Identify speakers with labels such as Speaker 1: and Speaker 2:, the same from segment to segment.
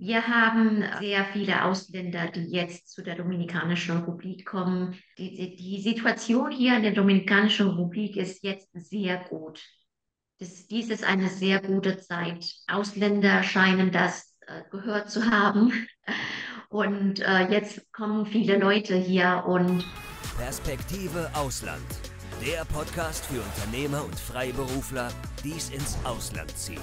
Speaker 1: Wir haben sehr viele Ausländer, die jetzt zu der Dominikanischen Republik kommen. Die, die, die Situation hier in der Dominikanischen Republik ist jetzt sehr gut. Das, dies ist eine sehr gute Zeit. Ausländer scheinen das äh, gehört zu haben. Und äh, jetzt kommen viele Leute hier und
Speaker 2: Perspektive Ausland. Der Podcast für Unternehmer und Freiberufler, die es ins Ausland zieht.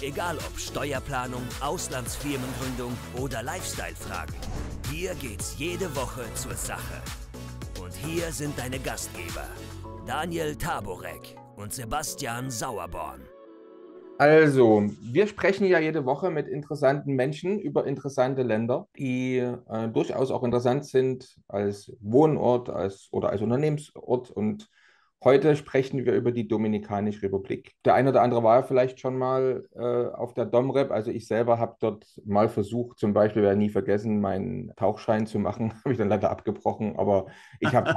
Speaker 2: Egal ob Steuerplanung, Auslandsfirmengründung oder Lifestyle-Fragen. Hier geht's jede Woche zur Sache. Und hier sind deine Gastgeber, Daniel Taborek und Sebastian Sauerborn.
Speaker 3: Also, wir sprechen ja jede Woche mit interessanten Menschen über interessante Länder, die äh, durchaus auch interessant sind als Wohnort als, oder als Unternehmensort. Und Heute sprechen wir über die Dominikanische Republik. Der eine oder andere war ja vielleicht schon mal äh, auf der Domrep. Also ich selber habe dort mal versucht, zum Beispiel, werde nie vergessen, meinen Tauchschein zu machen. habe ich dann leider abgebrochen, aber ich habe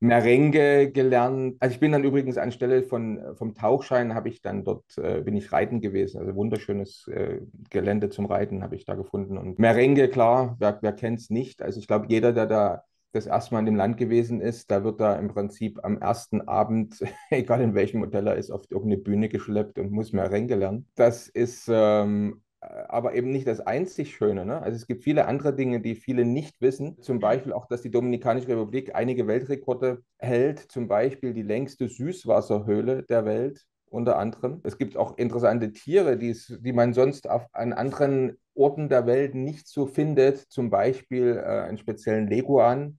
Speaker 3: Merengue gelernt. Also ich bin dann übrigens anstelle von, vom Tauchschein, habe ich dann dort, äh, bin ich reiten gewesen. Also wunderschönes äh, Gelände zum Reiten habe ich da gefunden. Und Merengue, klar, wer, wer kennt es nicht? Also ich glaube, jeder, der da das erste Mal in dem Land gewesen ist, da wird er im Prinzip am ersten Abend, egal in welchem Modell er ist, auf irgendeine Bühne geschleppt und muss mehr lernen. Das ist ähm, aber eben nicht das einzig Schöne. Ne? Also es gibt viele andere Dinge, die viele nicht wissen. Zum Beispiel auch, dass die Dominikanische Republik einige Weltrekorde hält. Zum Beispiel die längste Süßwasserhöhle der Welt unter anderem. Es gibt auch interessante Tiere, die man sonst auf, an anderen Orten der Welt nicht so findet. Zum Beispiel äh, einen speziellen Leguan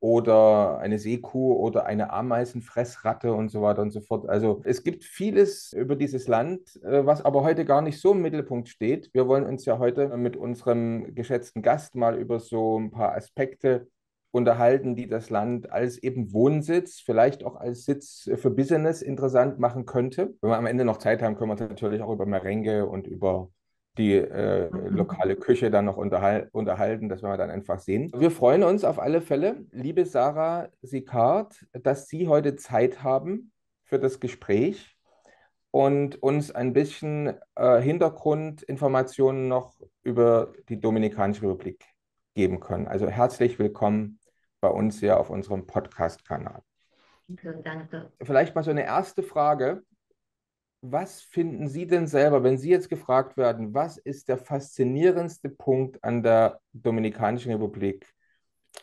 Speaker 3: oder eine Seekuh oder eine Ameisenfressratte und so weiter und so fort. Also es gibt vieles über dieses Land, äh, was aber heute gar nicht so im Mittelpunkt steht. Wir wollen uns ja heute mit unserem geschätzten Gast mal über so ein paar Aspekte unterhalten, die das Land als eben Wohnsitz, vielleicht auch als Sitz für Business interessant machen könnte. Wenn wir am Ende noch Zeit haben, können wir natürlich auch über Merengue und über die äh, mhm. lokale Küche dann noch unterhal unterhalten. Das werden wir dann einfach sehen. Wir freuen uns auf alle Fälle, liebe Sarah Sikart, dass Sie heute Zeit haben für das Gespräch und uns ein bisschen äh, Hintergrundinformationen noch über die Dominikanische Republik geben können. Also herzlich willkommen bei uns hier auf unserem Podcast-Kanal. Danke. Vielleicht mal so eine erste Frage was finden Sie denn selber, wenn Sie jetzt gefragt werden, was ist der faszinierendste Punkt an der Dominikanischen Republik?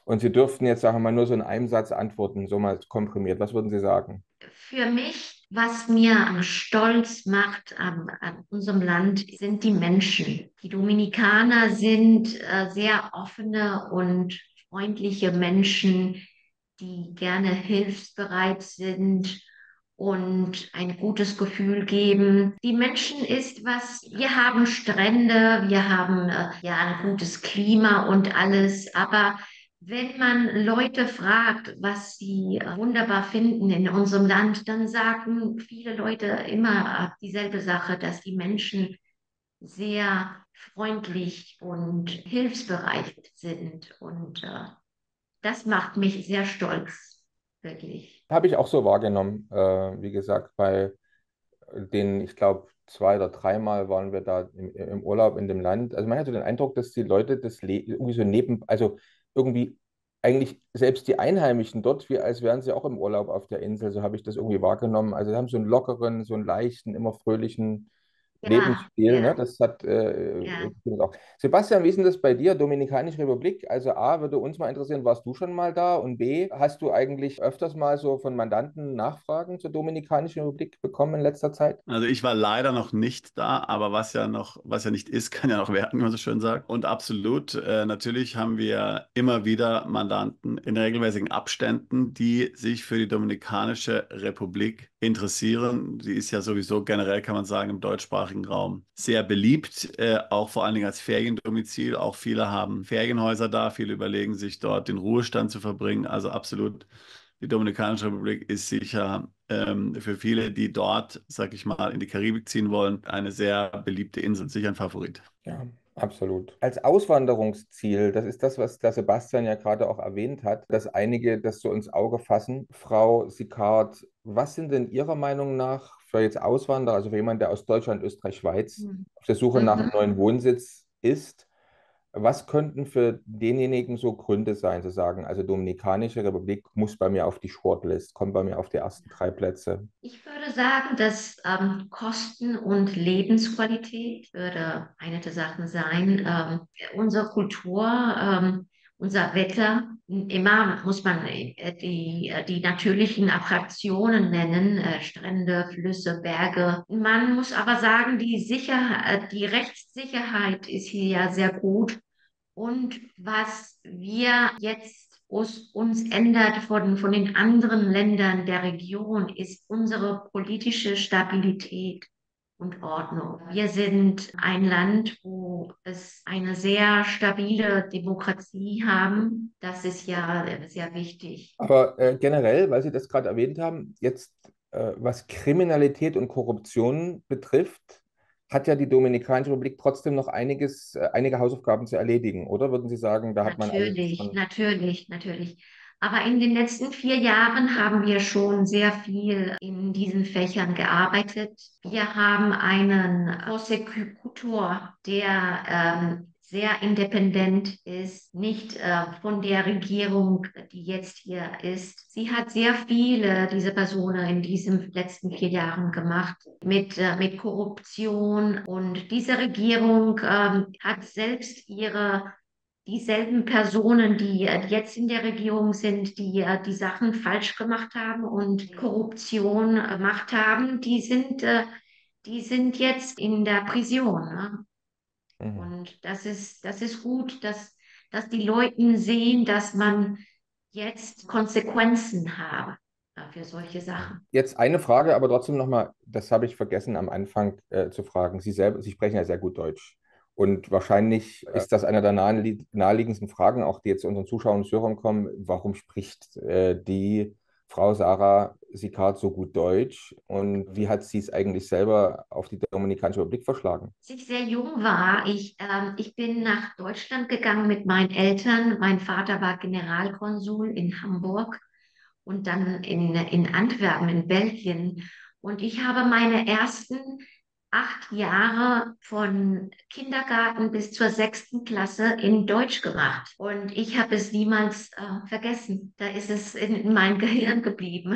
Speaker 3: Und Sie dürften jetzt, sagen wir mal, nur so in einem Satz antworten, so mal komprimiert. Was würden Sie sagen?
Speaker 1: Für mich, was mir Stolz macht an, an unserem Land, sind die Menschen. Die Dominikaner sind äh, sehr offene und freundliche Menschen, die gerne hilfsbereit sind und ein gutes Gefühl geben. Die Menschen ist was, wir haben Strände, wir haben äh, ja ein gutes Klima und alles, aber wenn man Leute fragt, was sie äh, wunderbar finden in unserem Land, dann sagen viele Leute immer äh, dieselbe Sache, dass die Menschen sehr freundlich und hilfsbereit sind. Und äh, das macht mich sehr stolz, wirklich.
Speaker 3: Habe ich auch so wahrgenommen. Äh, wie gesagt, bei den, ich glaube, zwei oder dreimal waren wir da im, im, Urlaub in dem Land. Also man hatte den Eindruck, dass die Leute das irgendwie so neben, also irgendwie eigentlich selbst die Einheimischen dort, wie als wären sie auch im Urlaub auf der Insel, so habe ich das irgendwie wahrgenommen. Also sie haben so einen lockeren, so einen leichten, immer fröhlichen ja, Lebensstil. Ja. Ne? Das hat äh, ja. auch. Sebastian, wie ist denn das bei dir? Dominikanische Republik. Also A, würde uns mal interessieren, warst du schon mal da? Und B, hast du eigentlich öfters mal so von Mandanten Nachfragen zur Dominikanischen Republik bekommen in letzter Zeit?
Speaker 4: Also ich war leider noch nicht da, aber was ja noch, was ja nicht ist, kann ja noch werden, wie man so schön sagt. Und absolut, äh, natürlich haben wir immer wieder Mandanten in regelmäßigen Abständen, die sich für die Dominikanische Republik interessieren. Sie ist ja sowieso generell, kann man sagen, im deutschsprachigen Raum sehr beliebt, äh, auch vor allen Dingen als Feriendomizil. Auch viele haben Ferienhäuser da, viele überlegen sich dort den Ruhestand zu verbringen. Also absolut, die Dominikanische Republik ist sicher ähm, für viele, die dort, sag ich mal, in die Karibik ziehen wollen, eine sehr beliebte Insel, sicher ein Favorit.
Speaker 3: Ja, Absolut. Als Auswanderungsziel, das ist das, was der Sebastian ja gerade auch erwähnt hat, dass einige das so ins Auge fassen. Frau Sikard, was sind denn Ihrer Meinung nach für jetzt Auswanderer, also für jemanden, der aus Deutschland, Österreich, Schweiz mhm. auf der Suche mhm. nach einem neuen Wohnsitz ist, was könnten für denjenigen so Gründe sein, zu sagen, also Dominikanische Republik muss bei mir auf die Shortlist, kommt bei mir auf die ersten drei Plätze?
Speaker 1: Ich würde sagen, dass ähm, Kosten und Lebensqualität würde eine der Sachen sein. Ähm, unsere Kultur, ähm, unser Wetter, immer muss man äh, die, äh, die natürlichen Attraktionen nennen, äh, Strände, Flüsse, Berge. Man muss aber sagen, die Sicherheit, die Rechtssicherheit ist hier ja sehr gut. Und was wir jetzt uns, uns ändert von, von den anderen Ländern der Region, ist unsere politische Stabilität und Ordnung. Wir sind ein Land, wo es eine sehr stabile Demokratie haben. Das ist ja sehr wichtig.
Speaker 3: Aber äh, generell, weil Sie das gerade erwähnt haben, jetzt äh, was Kriminalität und Korruption betrifft, hat ja die Dominikanische Republik trotzdem noch einiges, äh, einige Hausaufgaben zu erledigen, oder würden Sie sagen, da hat
Speaker 1: man. Natürlich, natürlich, natürlich. Aber in den letzten vier Jahren haben wir schon sehr viel in diesen Fächern gearbeitet. Wir haben einen Prosekutor, der ähm, sehr independent ist, nicht äh, von der Regierung, die jetzt hier ist. Sie hat sehr viele dieser Personen in diesen letzten vier Jahren gemacht mit, äh, mit Korruption. Und diese Regierung äh, hat selbst ihre dieselben Personen, die äh, jetzt in der Regierung sind, die äh, die Sachen falsch gemacht haben und Korruption gemacht haben, die sind, äh, die sind jetzt in der Prison. Ne? Mhm. Und das ist, das ist gut, dass, dass die Leute sehen, dass man jetzt Konsequenzen habe für solche Sachen.
Speaker 3: Jetzt eine Frage, aber trotzdem nochmal, das habe ich vergessen am Anfang äh, zu fragen. Sie selber, Sie sprechen ja sehr gut Deutsch. Und wahrscheinlich ist das einer der naheliegendsten Fragen, auch die jetzt unseren Zuschauern und Zuhörern kommen. Warum spricht äh, die Frau Sarah Sikart so gut Deutsch und wie hat sie es eigentlich selber auf die Dominikanische Republik verschlagen?
Speaker 1: Als ich sehr jung war, ich, äh, ich bin nach Deutschland gegangen mit meinen Eltern. Mein Vater war Generalkonsul in Hamburg und dann in, in Antwerpen in Belgien. Und ich habe meine ersten acht Jahre von Kindergarten bis zur sechsten Klasse in Deutsch gemacht. Und ich habe es niemals äh, vergessen. Da ist es in, in meinem Gehirn geblieben.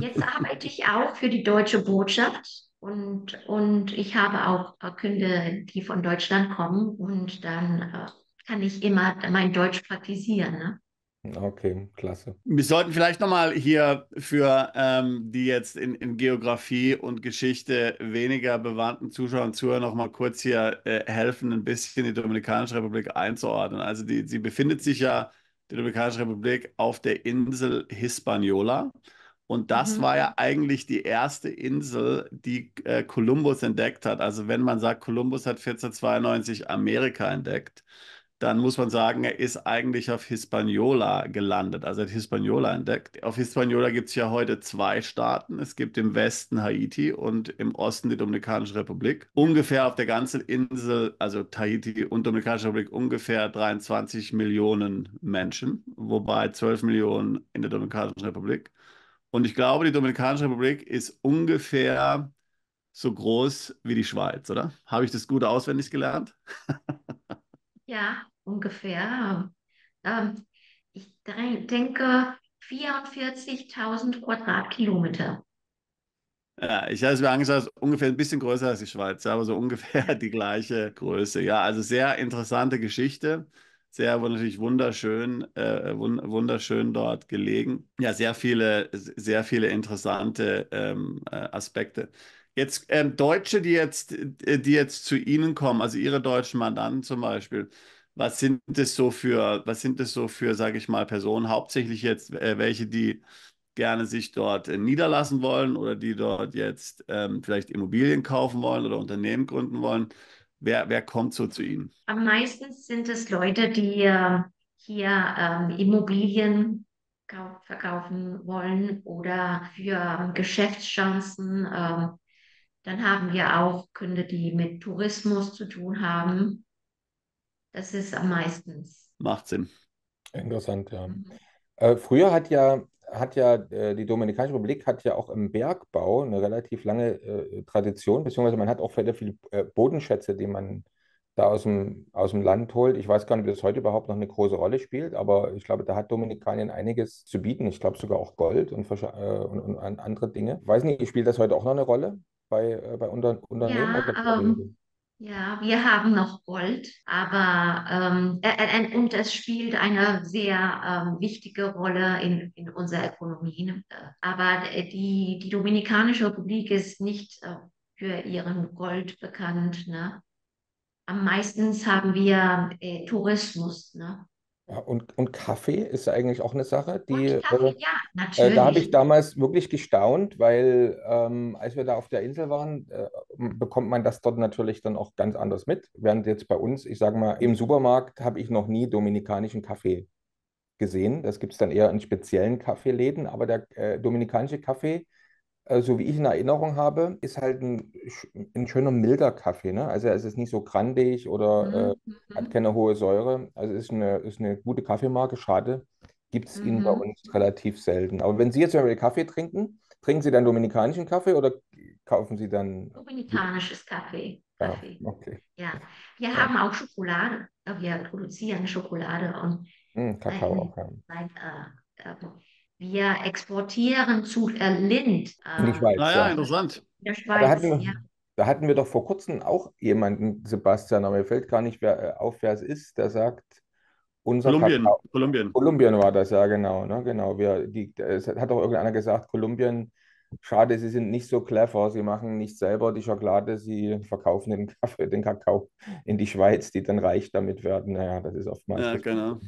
Speaker 1: Jetzt arbeite ich auch für die deutsche Botschaft. Und, und ich habe auch Kunde, die von Deutschland kommen. Und dann äh, kann ich immer mein Deutsch praktisieren. Ne?
Speaker 3: Okay, klasse.
Speaker 4: Wir sollten vielleicht nochmal hier für ähm, die jetzt in, in Geografie und Geschichte weniger bewandten Zuschauer und Zuhörer nochmal kurz hier äh, helfen, ein bisschen die Dominikanische Republik einzuordnen. Also die, sie befindet sich ja, die Dominikanische Republik, auf der Insel Hispaniola. Und das mhm. war ja eigentlich die erste Insel, die äh, Kolumbus entdeckt hat. Also wenn man sagt, Kolumbus hat 1492 Amerika entdeckt, dann muss man sagen, er ist eigentlich auf Hispaniola gelandet, also hat Hispaniola entdeckt. Auf Hispaniola gibt es ja heute zwei Staaten. Es gibt im Westen Haiti und im Osten die Dominikanische Republik. Ungefähr auf der ganzen Insel, also Tahiti und Dominikanische Republik, ungefähr 23 Millionen Menschen, wobei 12 Millionen in der Dominikanischen Republik. Und ich glaube, die Dominikanische Republik ist ungefähr so groß wie die Schweiz, oder? Habe ich das gut auswendig gelernt?
Speaker 1: Ja, ungefähr. Ähm, ich denke 44.000 Quadratkilometer.
Speaker 4: Ja, ich habe es mir angeschaut, ungefähr ein bisschen größer als die Schweiz, aber so ungefähr die gleiche Größe. Ja, also sehr interessante Geschichte. Sehr natürlich wunderschön, äh, wunderschön dort gelegen. Ja, sehr viele, sehr viele interessante ähm, äh, Aspekte. Jetzt ähm, Deutsche, die jetzt, äh, die jetzt zu Ihnen kommen, also Ihre deutschen Mandanten zum Beispiel, was sind das so für, was sind das so für, sage ich mal, Personen, hauptsächlich jetzt äh, welche, die gerne sich dort äh, niederlassen wollen oder die dort jetzt ähm, vielleicht Immobilien kaufen wollen oder Unternehmen gründen wollen? Wer, wer kommt so zu Ihnen?
Speaker 1: Am meisten sind es Leute, die äh, hier ähm, Immobilien verkaufen wollen oder für Geschäftschancen ähm, dann haben wir auch Kunden, die mit Tourismus zu tun haben. Das ist am meisten.
Speaker 4: Macht Sinn.
Speaker 3: Interessant, ja. Mhm. Äh, früher hat ja, hat ja äh, die Dominikanische Republik hat ja auch im Bergbau eine relativ lange äh, Tradition, beziehungsweise man hat auch viele, viele äh, Bodenschätze, die man da aus dem, aus dem Land holt. Ich weiß gar nicht, ob das heute überhaupt noch eine große Rolle spielt, aber ich glaube, da hat Dominikanien einiges zu bieten. Ich glaube sogar auch Gold und, äh, und, und andere Dinge. Ich weiß nicht, spielt das heute auch noch eine Rolle bei, äh, bei Unter Unternehmen?
Speaker 1: Ja, ähm, ja, wir haben noch Gold, aber ähm, äh, äh, und es spielt eine sehr ähm, wichtige Rolle in, in unserer Ökonomie. Aber die, die Dominikanische Republik ist nicht äh, für ihren Gold bekannt. Ne? Am meisten haben wir äh, Tourismus. Ne?
Speaker 3: Und, und Kaffee ist eigentlich auch eine Sache, die.
Speaker 1: Und Kaffee, äh, ja,
Speaker 3: natürlich. Äh, da habe ich damals wirklich gestaunt, weil ähm, als wir da auf der Insel waren, äh, bekommt man das dort natürlich dann auch ganz anders mit. Während jetzt bei uns, ich sage mal, im Supermarkt habe ich noch nie dominikanischen Kaffee gesehen. Das gibt es dann eher in speziellen Kaffeeläden, aber der äh, dominikanische Kaffee äh, so wie ich in Erinnerung habe, ist halt ein, ein schöner milder Kaffee. Ne? Also es ist nicht so grandig oder mhm. äh, hat keine hohe Säure. Also es ist eine, ist eine gute Kaffeemarke. Schade, gibt es mhm. ihn bei uns relativ selten. Aber wenn Sie jetzt mal Kaffee trinken, trinken Sie dann dominikanischen Kaffee oder kaufen Sie dann...
Speaker 1: Dominikanisches Kaffee.
Speaker 3: Kaffee. Ja, okay.
Speaker 1: Ja, wir ja. haben auch Schokolade. Wir produzieren Schokolade und
Speaker 3: mm, Kakao auch. Ja.
Speaker 1: Seit, äh, äh, wir exportieren zu Lind.
Speaker 3: In die Schweiz.
Speaker 4: Naja, ja. interessant.
Speaker 1: In der Schweiz,
Speaker 3: da hatten, wir, ja. da hatten wir doch vor kurzem auch jemanden, Sebastian, aber mir fällt gar nicht wer, äh, auf, wer es ist, der sagt, unser
Speaker 4: Kolumbien,
Speaker 3: Kakao,
Speaker 4: Kolumbien.
Speaker 3: Kolumbien war das, ja, genau. Ne, genau. Wir, die, es hat doch irgendeiner gesagt, Kolumbien, schade, sie sind nicht so clever, sie machen nicht selber die Schokolade, sie verkaufen den Kaffee, den Kakao in die Schweiz, die dann reich damit werden. Naja, das ist oftmals.
Speaker 4: Ja, genau.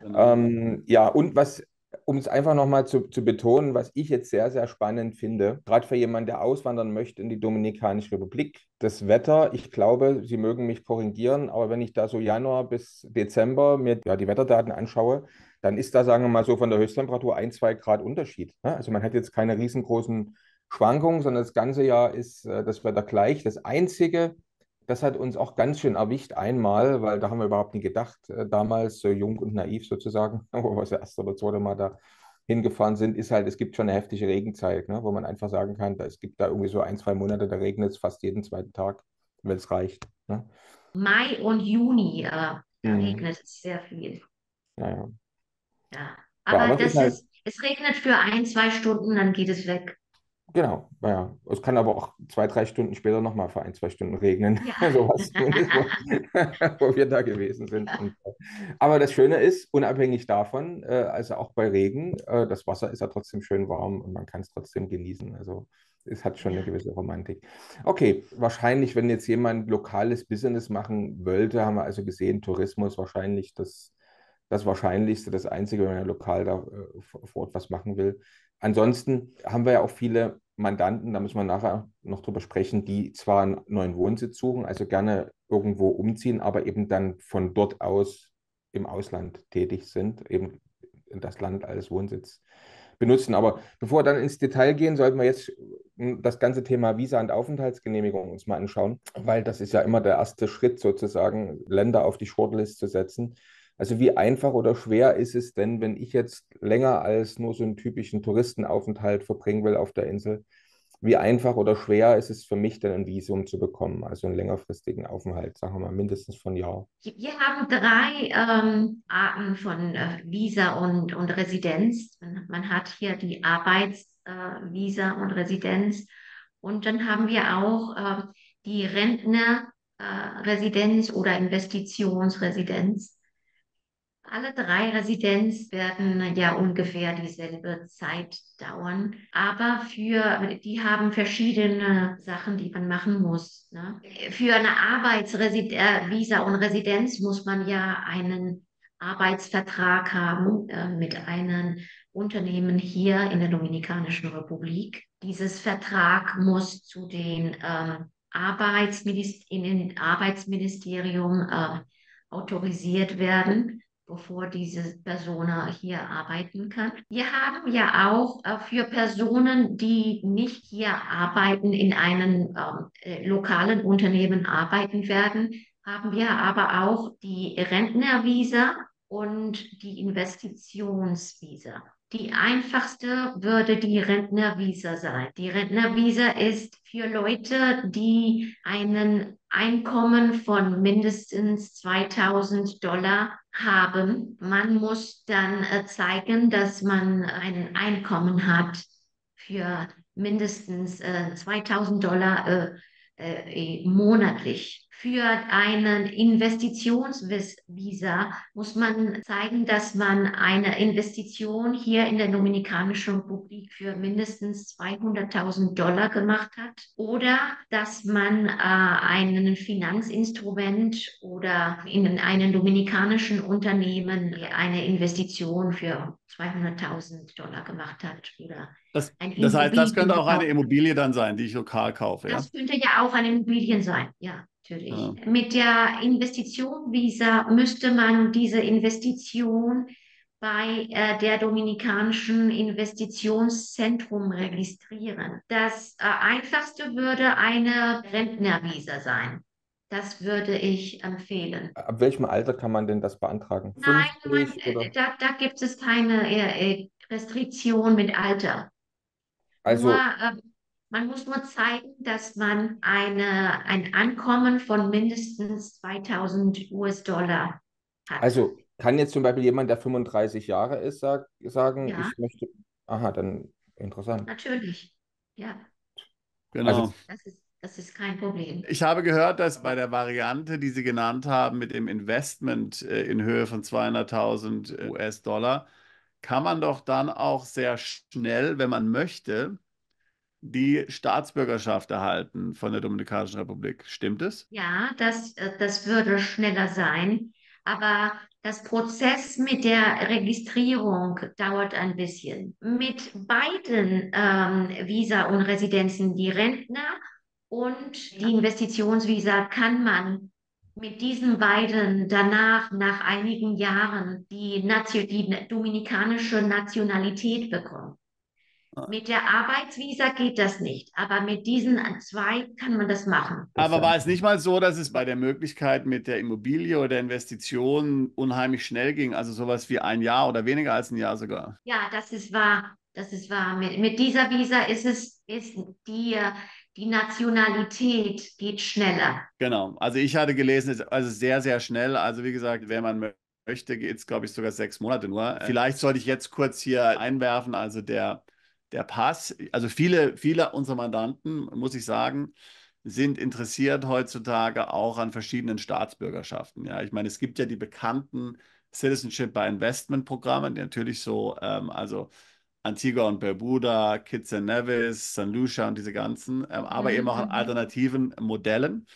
Speaker 3: genau. Ähm, ja, und was um es einfach nochmal zu, zu betonen, was ich jetzt sehr, sehr spannend finde, gerade für jemanden, der auswandern möchte in die Dominikanische Republik, das Wetter, ich glaube, Sie mögen mich korrigieren, aber wenn ich da so Januar bis Dezember mir ja, die Wetterdaten anschaue, dann ist da, sagen wir mal so, von der Höchsttemperatur ein, zwei Grad Unterschied. Ne? Also man hat jetzt keine riesengroßen Schwankungen, sondern das ganze Jahr ist äh, das Wetter gleich. Das Einzige, das hat uns auch ganz schön erwischt einmal, weil da haben wir überhaupt nie gedacht, äh, damals so jung und naiv sozusagen, wo wir das erste oder zweite Mal da hingefahren sind, ist halt, es gibt schon eine heftige Regenzeit, ne, wo man einfach sagen kann, da, es gibt da irgendwie so ein, zwei Monate, da regnet es fast jeden zweiten Tag, wenn es reicht. Ne?
Speaker 1: Mai und Juni äh, mhm. regnet es sehr viel.
Speaker 3: Naja.
Speaker 1: Ja, aber, ja, aber das ist, halt... ist, es regnet für ein, zwei Stunden, dann geht es weg.
Speaker 3: Genau, ja. Es kann aber auch zwei, drei Stunden später nochmal für ein, zwei Stunden regnen. Ja. Sowas, wo, wo wir da gewesen sind. Und, äh, aber das Schöne ist, unabhängig davon, äh, also auch bei Regen, äh, das Wasser ist ja trotzdem schön warm und man kann es trotzdem genießen. Also es hat schon eine gewisse Romantik. Okay, wahrscheinlich, wenn jetzt jemand lokales Business machen wollte, haben wir also gesehen, Tourismus wahrscheinlich das, das Wahrscheinlichste, das Einzige, wenn man lokal da äh, vor Ort was machen will. Ansonsten haben wir ja auch viele Mandanten, da müssen wir nachher noch drüber sprechen, die zwar einen neuen Wohnsitz suchen, also gerne irgendwo umziehen, aber eben dann von dort aus im Ausland tätig sind, eben das Land als Wohnsitz benutzen. Aber bevor wir dann ins Detail gehen, sollten wir jetzt das ganze Thema Visa und Aufenthaltsgenehmigung uns mal anschauen, weil das ist ja immer der erste Schritt sozusagen, Länder auf die Shortlist zu setzen. Also wie einfach oder schwer ist es denn, wenn ich jetzt länger als nur so einen typischen Touristenaufenthalt verbringen will auf der Insel? Wie einfach oder schwer ist es für mich denn ein Visum zu bekommen, also einen längerfristigen Aufenthalt, sagen wir mal mindestens von Jahr?
Speaker 1: Wir haben drei ähm, Arten von äh, Visa und, und Residenz. Man hat hier die Arbeitsvisa äh, und Residenz und dann haben wir auch äh, die Rentnerresidenz oder Investitionsresidenz. Alle drei Residenz werden ja ungefähr dieselbe Zeit dauern, aber für die haben verschiedene Sachen, die man machen muss. Ne? Für eine Arbeitsvisa und Residenz muss man ja einen Arbeitsvertrag haben äh, mit einem Unternehmen hier in der Dominikanischen Republik. Dieses Vertrag muss zu den ähm, Arbeitsminister in den Arbeitsministerium äh, autorisiert werden bevor diese Person hier arbeiten kann. Wir haben ja auch äh, für Personen, die nicht hier arbeiten, in einem ähm, äh, lokalen Unternehmen arbeiten werden, haben wir aber auch die Rentnervisa und die Investitionsvisa. Die einfachste würde die Rentnervisa sein. Die Rentnervisa ist für Leute, die einen Einkommen von mindestens 2000 Dollar haben. Man muss dann äh, zeigen, dass man ein Einkommen hat für mindestens äh, 2000 Dollar äh, äh, monatlich. Für einen Investitionsvisa muss man zeigen, dass man eine Investition hier in der Dominikanischen Republik für mindestens 200.000 Dollar gemacht hat oder dass man äh, einen Finanzinstrument oder in einem dominikanischen Unternehmen eine Investition für 200.000 Dollar gemacht hat oder
Speaker 4: das, das heißt, das könnte auch eine Immobilie dann sein, die ich lokal kaufe.
Speaker 1: Das ja? könnte ja auch eine Immobilie sein, ja natürlich. Ja. Mit der Investition Visa müsste man diese Investition bei äh, der Dominikanischen Investitionszentrum registrieren. Das äh, einfachste würde eine Rentnervisa sein. Das würde ich empfehlen.
Speaker 3: Ab welchem Alter kann man denn das beantragen?
Speaker 1: Nein, man, äh, da, da, gibt es keine äh, äh, Restriktion mit Alter. Also, Nur, äh, man muss nur zeigen, dass man eine, ein Ankommen von mindestens 2000 US-Dollar hat.
Speaker 3: Also kann jetzt zum Beispiel jemand, der 35 Jahre ist, sag, sagen, ja. ich möchte. Aha, dann interessant.
Speaker 1: Natürlich, ja.
Speaker 4: Genau. Also,
Speaker 1: das, ist, das ist kein Problem.
Speaker 4: Ich habe gehört, dass bei der Variante, die Sie genannt haben, mit dem Investment äh, in Höhe von 200.000 äh, US-Dollar, kann man doch dann auch sehr schnell, wenn man möchte, die Staatsbürgerschaft erhalten von der Dominikanischen Republik. Stimmt es?
Speaker 1: Ja, das, äh, das würde schneller sein. Aber das Prozess mit der Registrierung dauert ein bisschen. Mit beiden ähm, Visa und Residenzen, die Rentner und die Investitionsvisa, kann man mit diesen beiden danach, nach einigen Jahren, die, Nation, die dominikanische Nationalität bekommen. Mit der Arbeitsvisa geht das nicht, aber mit diesen zwei kann man das machen.
Speaker 4: Aber war es nicht mal so, dass es bei der Möglichkeit mit der Immobilie oder der Investition unheimlich schnell ging? Also sowas wie ein Jahr oder weniger als ein Jahr sogar?
Speaker 1: Ja, das ist wahr. Das ist wahr. Mit, mit dieser Visa ist es ist die, die Nationalität geht schneller.
Speaker 4: Genau. Also ich hatte gelesen, also sehr, sehr schnell. Also wie gesagt, wenn man möchte, geht es, glaube ich, sogar sechs Monate nur. Vielleicht sollte ich jetzt kurz hier einwerfen, also der der Pass, also viele, viele unserer Mandanten, muss ich sagen, sind interessiert heutzutage auch an verschiedenen Staatsbürgerschaften. Ja, ich meine, es gibt ja die bekannten Citizenship by Investment Programme, die natürlich so, ähm, also Antigua und Barbuda, Kitts and Nevis, St. Lucia und diese ganzen, ähm, aber mhm. eben auch an mhm. alternativen Modellen.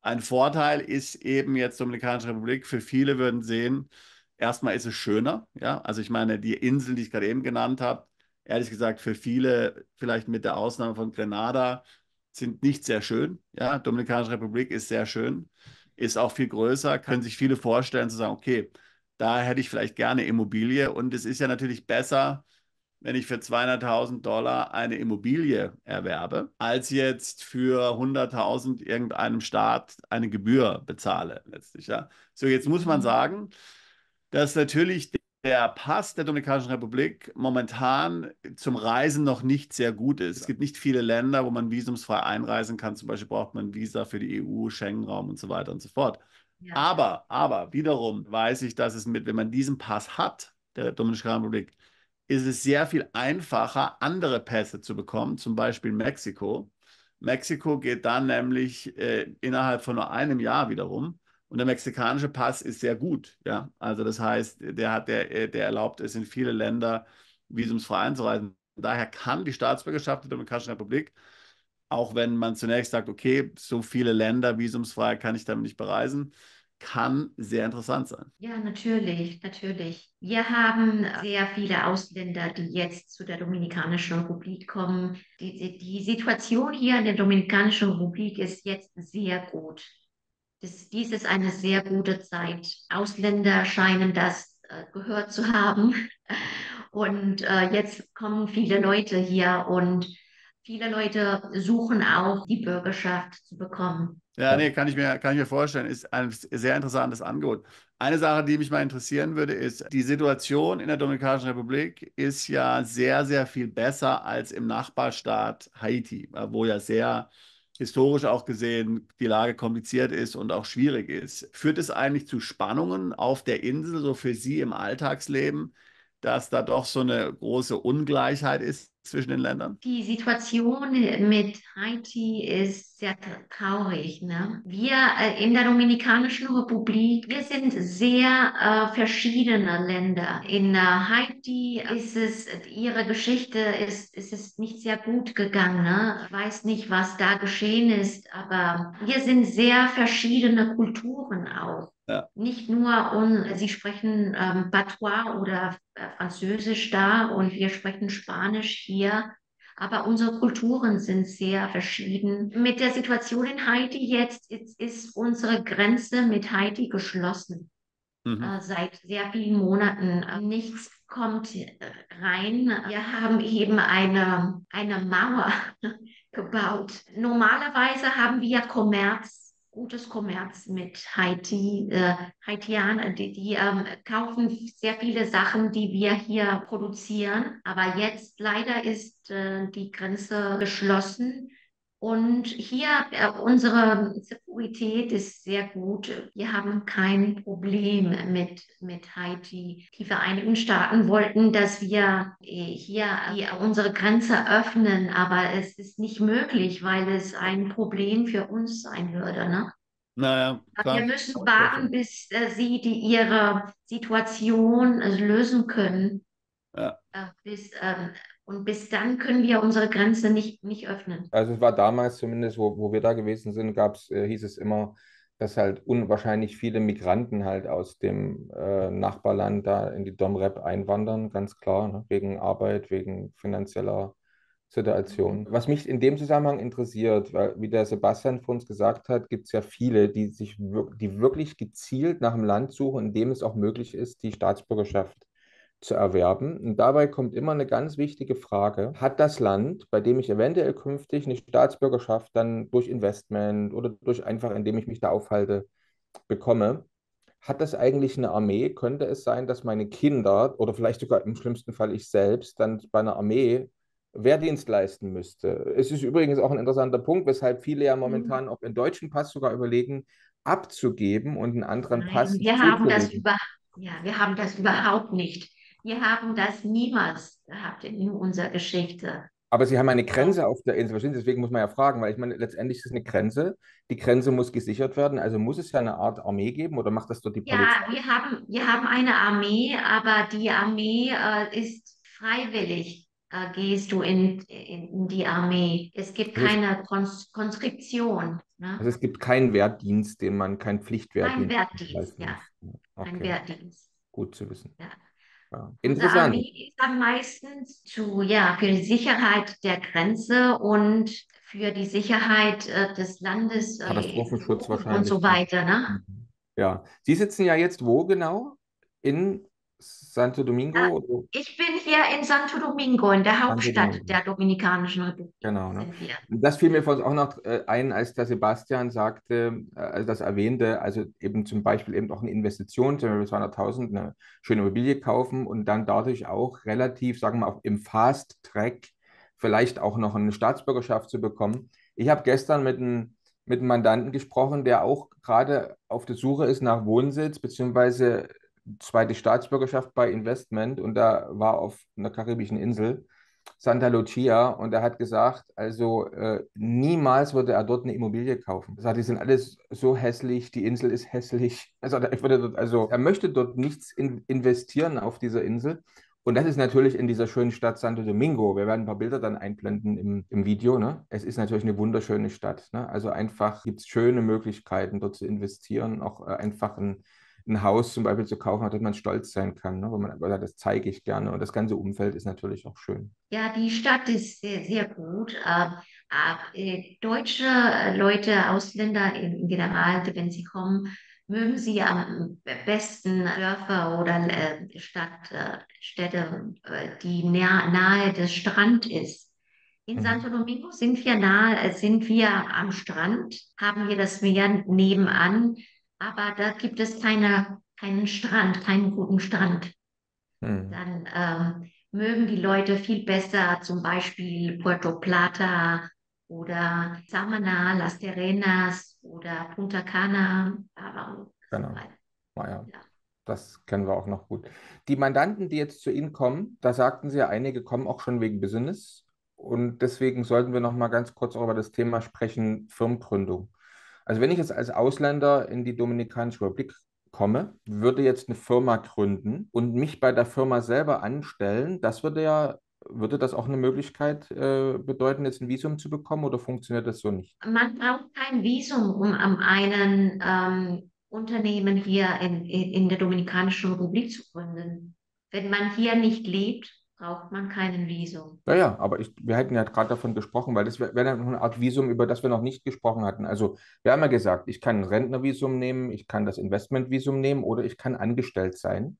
Speaker 4: Ein Vorteil ist eben jetzt Dominikanische Republik, für viele würden sehen, erstmal ist es schöner, ja, also ich meine, die Inseln, die ich gerade eben genannt habe, ehrlich gesagt für viele, vielleicht mit der Ausnahme von Grenada, sind nicht sehr schön. Ja, Dominikanische Republik ist sehr schön, ist auch viel größer, können sich viele vorstellen zu sagen, okay, da hätte ich vielleicht gerne Immobilie und es ist ja natürlich besser, wenn ich für 200.000 Dollar eine Immobilie erwerbe, als jetzt für 100.000 irgendeinem Staat eine Gebühr bezahle letztlich. Ja. So, jetzt muss man mhm. sagen, dass natürlich der Pass der Dominikanischen Republik momentan zum Reisen noch nicht sehr gut ist. Es gibt nicht viele Länder, wo man visumsfrei einreisen kann. Zum Beispiel braucht man Visa für die EU, Schengen-Raum und so weiter und so fort. Ja. Aber, aber wiederum weiß ich, dass es mit, wenn man diesen Pass hat, der Dominikanischen Republik, ist es sehr viel einfacher, andere Pässe zu bekommen, zum Beispiel Mexiko. Mexiko geht dann nämlich äh, innerhalb von nur einem Jahr wiederum und der mexikanische Pass ist sehr gut. Ja? Also das heißt, der, hat, der, der erlaubt es in viele Länder visumsfrei einzureisen. Daher kann die Staatsbürgerschaft der Dominikanischen Republik, auch wenn man zunächst sagt, okay, so viele Länder visumsfrei kann ich damit nicht bereisen, kann sehr interessant sein.
Speaker 1: Ja, natürlich, natürlich. Wir haben sehr viele Ausländer, die jetzt zu der Dominikanischen Republik kommen. Die, die Situation hier in der Dominikanischen Republik ist jetzt sehr gut. Das, dies ist eine sehr gute Zeit. Ausländer scheinen das äh, gehört zu haben. Und äh, jetzt kommen viele Leute hier und viele Leute suchen auch die Bürgerschaft zu bekommen.
Speaker 4: Ja, nee, kann ich mir, kann ich mir vorstellen. Ist ein sehr interessantes Angebot. Eine Sache, die mich mal interessieren würde, ist, die Situation in der Dominikanischen Republik ist ja sehr, sehr viel besser als im Nachbarstaat Haiti, wo ja sehr historisch auch gesehen die Lage kompliziert ist und auch schwierig ist. Führt es eigentlich zu Spannungen auf der Insel, so für Sie im Alltagsleben, dass da doch so eine große Ungleichheit ist zwischen den Ländern?
Speaker 1: Die Situation mit Haiti ist sehr traurig. Ne? Wir äh, in der Dominikanischen Republik, wir sind sehr äh, verschiedene Länder. In äh, Haiti ist es, ihre Geschichte ist, ist es nicht sehr gut gegangen. Ne? Ich weiß nicht, was da geschehen ist, aber wir sind sehr verschiedene Kulturen auch. Ja. Nicht nur, und sie sprechen ähm, Patois oder äh, Französisch da und wir sprechen Spanisch hier, aber unsere Kulturen sind sehr verschieden. Mit der Situation in Haiti jetzt ist, ist unsere Grenze mit Haiti geschlossen. Mhm. Äh, seit sehr vielen Monaten. Nichts kommt äh, rein. Wir haben eben eine, eine Mauer gebaut. Normalerweise haben wir Kommerz gutes Kommerz mit Haiti. Äh, Haitianer, die, die ähm, kaufen sehr viele Sachen, die wir hier produzieren. Aber jetzt leider ist äh, die Grenze geschlossen. Und hier, äh, unsere Sekurität ist sehr gut. Wir haben kein Problem mit, mit Haiti. Die Vereinigten Staaten wollten, dass wir äh, hier unsere Grenze öffnen, aber es ist nicht möglich, weil es ein Problem für uns sein würde. Ne?
Speaker 4: Naja.
Speaker 1: Wir müssen warten, bis äh, sie die, ihre Situation äh, lösen können. Ja. Äh, bis, ähm, und bis dann können wir unsere Grenze nicht, nicht öffnen.
Speaker 3: Also es war damals zumindest, wo, wo wir da gewesen sind, gab's, äh, hieß es immer, dass halt unwahrscheinlich viele Migranten halt aus dem äh, Nachbarland da in die Domrep einwandern, ganz klar, ne? wegen Arbeit, wegen finanzieller Situation. Was mich in dem Zusammenhang interessiert, weil, wie der Sebastian vor uns gesagt hat, gibt es ja viele, die sich die wirklich gezielt nach einem Land suchen, in dem es auch möglich ist, die Staatsbürgerschaft zu erwerben. Und dabei kommt immer eine ganz wichtige Frage. Hat das Land, bei dem ich eventuell künftig eine Staatsbürgerschaft dann durch Investment oder durch einfach, indem ich mich da aufhalte, bekomme, hat das eigentlich eine Armee? Könnte es sein, dass meine Kinder oder vielleicht sogar im schlimmsten Fall ich selbst dann bei einer Armee Wehrdienst leisten müsste? Es ist übrigens auch ein interessanter Punkt, weshalb viele ja momentan mhm. auch den deutschen Pass sogar überlegen, abzugeben und einen anderen
Speaker 1: Nein,
Speaker 3: Pass
Speaker 1: wir haben das über, ja, wir haben das überhaupt nicht. Wir haben das niemals gehabt in unserer Geschichte.
Speaker 3: Aber Sie haben eine Grenze auf der Insel, deswegen muss man ja fragen, weil ich meine, letztendlich ist es eine Grenze. Die Grenze muss gesichert werden, also muss es ja eine Art Armee geben oder macht das dort die Polizei?
Speaker 1: Ja, wir haben, wir haben eine Armee, aber die Armee äh, ist freiwillig. Äh, gehst du in, in, die Armee. Es gibt also keine Kons Konskription. Ne?
Speaker 3: Also es gibt keinen Wehrdienst, den man, kein Pflichtwehrdienst.
Speaker 1: Kein Wehrdienst, ja. Okay. Kein Wehrdienst.
Speaker 3: Gut zu wissen. Ja.
Speaker 1: Ja. Interessant. Armee ist dann meistens zu, ja, für die Sicherheit der Grenze und für die Sicherheit äh, des Landes.
Speaker 3: Äh, Katastrophenschutz wahrscheinlich.
Speaker 1: Und so weiter. Ne?
Speaker 3: Mhm. Ja. Sie sitzen ja jetzt wo genau? In Santo Domingo? Ja,
Speaker 1: oder? ich bin hier in Santo Domingo, in der Hauptstadt der Dominikanischen Republik.
Speaker 3: Genau. Ne? Das fiel mir vorhin auch noch äh, ein, als der Sebastian sagte, äh, als das erwähnte, also eben zum Beispiel eben auch eine Investition, zum Beispiel 200.000, eine schöne Immobilie kaufen und dann dadurch auch relativ, sagen wir mal, im Fast Track vielleicht auch noch eine Staatsbürgerschaft zu bekommen. Ich habe gestern mit einem mit einem Mandanten gesprochen, der auch gerade auf der Suche ist nach Wohnsitz, beziehungsweise zweite Staatsbürgerschaft bei Investment und da war auf einer karibischen Insel, Santa Lucia, und er hat gesagt, also äh, niemals würde er dort eine Immobilie kaufen. Er sagt, die sind alles so hässlich, die Insel ist hässlich. Also, er, würde dort, also er möchte dort nichts in, investieren auf dieser Insel. Und das ist natürlich in dieser schönen Stadt Santo Domingo. Wir werden ein paar Bilder dann einblenden im, im Video. Ne? Es ist natürlich eine wunderschöne Stadt. Ne? Also einfach gibt es schöne Möglichkeiten, dort zu investieren, auch äh, einfach ein ein Haus zum Beispiel zu kaufen, auf das man stolz sein kann. Ne? Weil man, weil das zeige ich gerne. Und das ganze Umfeld ist natürlich auch schön.
Speaker 1: Ja, die Stadt ist sehr, sehr gut. Äh, äh, deutsche Leute, Ausländer in general, wenn sie kommen, mögen sie am besten Dörfer oder äh, Stadt, äh, Städte, äh, die nah, nahe des Strand ist. In
Speaker 3: Mhm.
Speaker 1: Santo Domingo sind wir nahe, äh, sind wir am Strand, haben wir das Meer nebenan, aber da gibt es keine, keinen Strand, keinen guten Strand.
Speaker 3: Hm.
Speaker 1: Dann ähm, mögen die Leute viel besser zum Beispiel Puerto Plata oder Samana, Las Terrenas oder Punta Cana. Aber
Speaker 3: Genau. Naja,
Speaker 1: Ja.
Speaker 3: das kennen wir auch noch gut. Die Mandanten, die jetzt zu Ihnen kommen, da sagten Sie ja, einige kommen auch schon wegen Business. Und deswegen sollten wir noch mal ganz kurz auch über das Thema sprechen, Firmengründung. Also wenn ich jetzt als Ausländer in die Dominikanische Republik komme, würde jetzt eine Firma gründen und mich bei der Firma selber anstellen, das würde ja, würde das auch eine Möglichkeit äh, bedeuten, jetzt ein Visum zu bekommen oder funktioniert das so nicht?
Speaker 1: Man braucht kein Visum, um am einen ähm, Unternehmen hier in, in, in der Dominikanischen Republik zu gründen. Wenn man hier nicht lebt, braucht man kein Visum.
Speaker 3: Ja, ja, aber ich, wir hätten ja gerade davon gesprochen, weil das wäre wär dann noch eine Art Visum, über das wir noch nicht gesprochen hatten. Also wir haben ja gesagt, ich kann ein Rentnervisum nehmen, ich kann das Investmentvisum nehmen oder ich kann angestellt sein.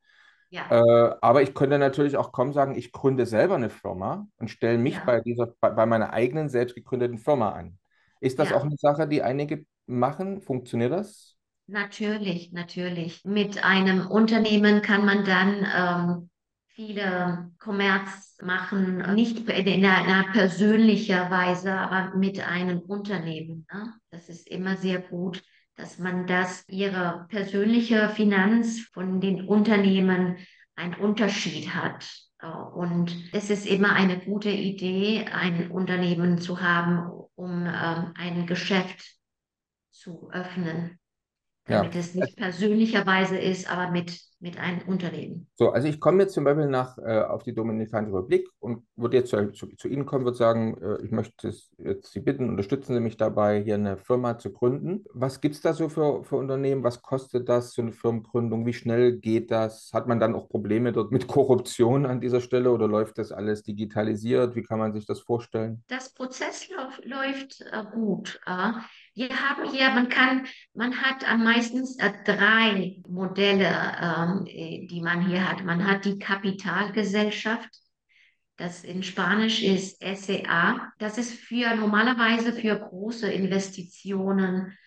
Speaker 1: Ja,
Speaker 3: Äh, aber ich könnte natürlich auch kommen sagen, ich gründe selber eine Firma und stelle mich
Speaker 1: Ja.
Speaker 3: bei dieser, bei, bei meiner eigenen selbst gegründeten Firma an. Ist das
Speaker 1: Ja.
Speaker 3: auch eine Sache, die einige machen? Funktioniert das?
Speaker 1: natürlich, natürlich. Mit einem Unternehmen kann man dann ähm, viele Kommerz machen, nicht in einer, persönlicher Weise, aber mit einem Unternehmen. Ne? Das ist immer sehr gut, dass man das, ihre persönliche Finanz von den Unternehmen einen Unterschied hat. Und es ist immer eine gute Idee, ein Unternehmen zu haben, um ähm, ein Geschäft zu öffnen,
Speaker 3: Ja.
Speaker 1: damit es nicht persönlicherweise ist, aber mit, mit einem Unternehmen.
Speaker 3: So, also ich komme jetzt zum Beispiel nach, äh, auf die Dominikanische Republik und würde jetzt zu, zu, zu Ihnen kommen, würde sagen, äh, ich möchte jetzt Sie bitten, unterstützen Sie mich dabei, hier eine Firma zu gründen. Was gibt es da so für, für Unternehmen? Was kostet das, so eine Firmengründung? Wie schnell geht das? Hat man dann auch Probleme dort mit Korruption an dieser Stelle oder läuft das alles digitalisiert? Wie kann man sich das vorstellen?
Speaker 1: Das Prozess läuft äh, gut. Wir haben hier, man kann, man hat am meistens äh, drei Modelle, ähm, äh, die man hier hat. Man hat die Kapitalgesellschaft, das in Spanisch ist SEA. Das ist für normalerweise für große Investitionen